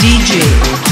DJ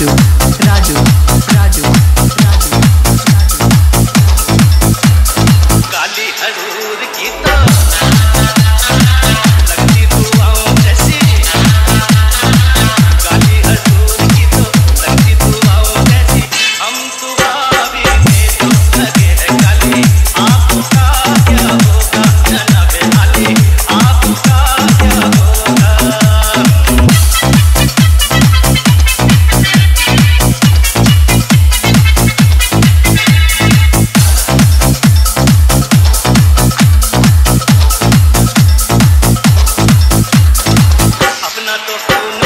Raju close